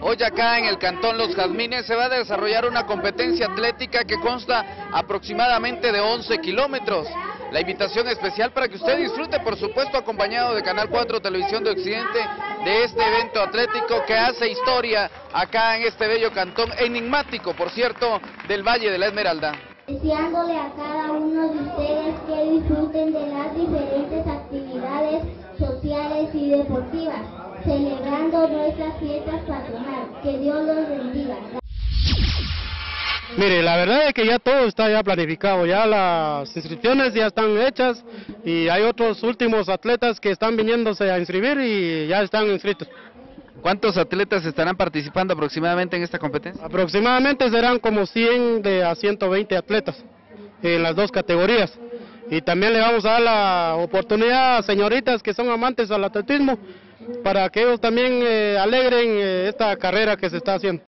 Hoy acá en el Cantón Los Jazmines se va a desarrollar una competencia atlética que consta aproximadamente de 11 kilómetros. La invitación especial para que usted disfrute, por supuesto, acompañado de Canal 4 Televisión de Occidente, de este evento atlético que hace historia acá en este bello cantón, enigmático, por cierto, del Valle de la Esmeralda. Deseándole a cada uno de ustedes que disfruten de las diferentes actividades sociales y deportivas, celebrando nuestras fiestas patronales. Que Dios los bendiga. Mire, la verdad es que ya todo está ya planificado, ya las inscripciones ya están hechas y hay otros últimos atletas que están viniéndose a inscribir y ya están inscritos. ¿Cuántos atletas estarán participando aproximadamente en esta competencia? Aproximadamente serán como 100 de a 120 atletas en las dos categorías. Y también le vamos a dar la oportunidad a señoritas que son amantes al atletismo para que ellos también eh, alegren eh, esta carrera que se está haciendo.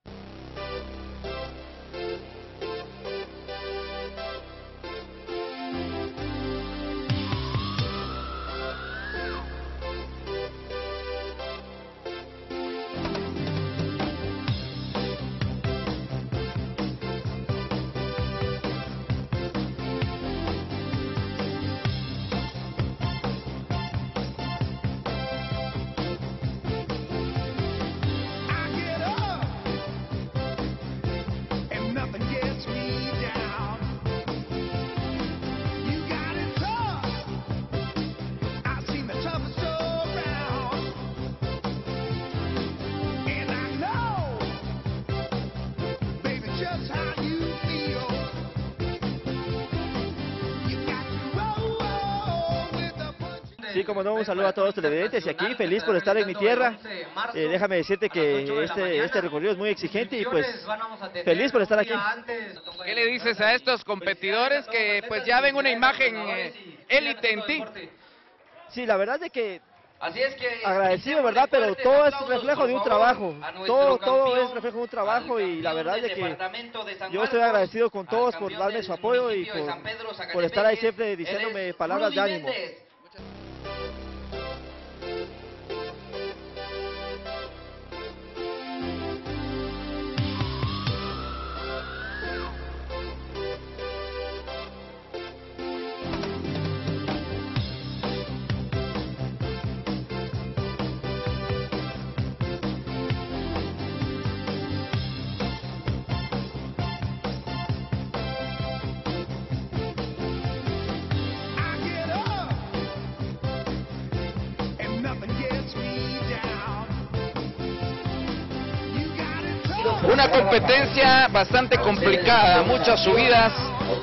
Sí, como no, un saludo a todos los televidentes y aquí feliz por estar en mi tierra. Eh, déjame decirte que este, este recorrido es muy exigente y pues feliz por estar aquí. ¿Qué le dices a estos competidores que pues ya ven una imagen eh, élite en ti? Sí, la verdad es que Así es que agradecido, ¿verdad? Pero todo es reflejo de un trabajo. Todo, todo es reflejo de un trabajo y la verdad es que yo estoy agradecido con todos por darme su apoyo y por, por estar ahí siempre diciéndome palabras de ánimo. Una competencia bastante complicada, muchas subidas,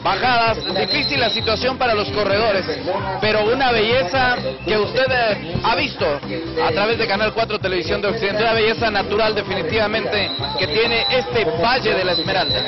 bajadas, difícil la situación para los corredores, pero una belleza que usted eh, ha visto a través de Canal 4 Televisión de Occidente, una belleza natural definitivamente que tiene este Valle de la Esmeralda.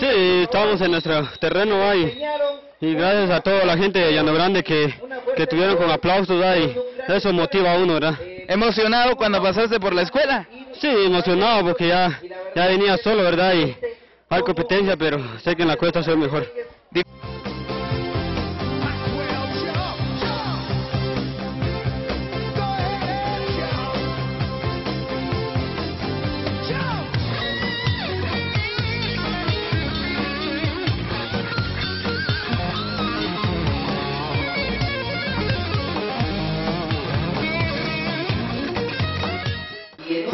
Sí, estamos en nuestro terreno ahí y gracias a toda la gente de Llano Grande que, que tuvieron con aplausos ahí, eso motiva a uno, ¿verdad? ¿Emocionado cuando pasaste por la escuela? Sí, emocionado porque ya, ya venía solo, ¿verdad? Y hay competencia, pero sé que en la cuesta soy mejor.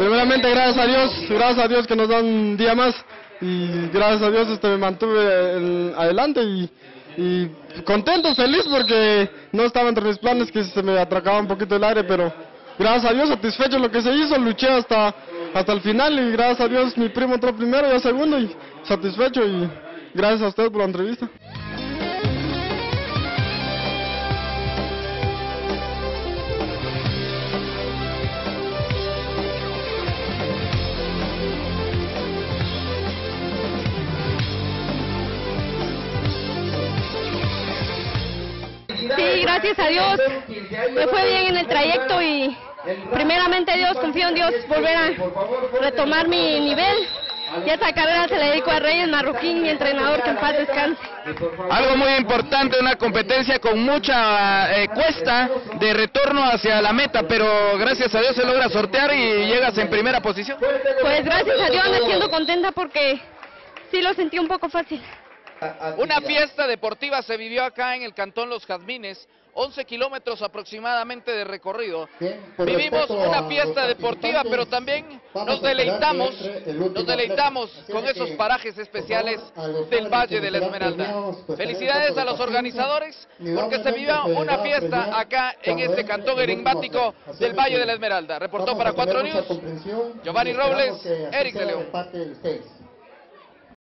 Primeramente, gracias a Dios, gracias a Dios que nos da un día más y gracias a Dios este, me mantuve en- adelante y, contento, feliz porque no estaba entre mis planes que se me atracaba un poquito el aire, pero gracias a Dios satisfecho lo que se hizo, luché hasta, hasta el final y gracias a Dios mi primo entró primero yo segundo y satisfecho y gracias a ustedes por la entrevista. Gracias a Dios me fue bien en el trayecto y primeramente Dios, confío en Dios volver a retomar mi nivel y esta carrera se le dedico a Reyes Marroquín, mi entrenador, que en paz descanse. Algo muy importante, una competencia con mucha eh, cuesta de retorno hacia la meta, pero gracias a Dios se logra sortear y llegas en primera posición. Pues gracias a Dios me siento contenta porque sí lo sentí un poco fácil. Una fiesta deportiva se vivió acá en el Cantón Los Jazmines, 11 kilómetros aproximadamente de recorrido. Vivimos una fiesta deportiva, pero también nos deleitamos, nos deleitamos con esos parajes especiales del Valle de la Esmeralda. Felicidades a los organizadores, porque se vivió una fiesta acá en este cantón enigmático del Valle de la Esmeralda. Reportó para Cuatro News, Giovanni Robles, Eric de León.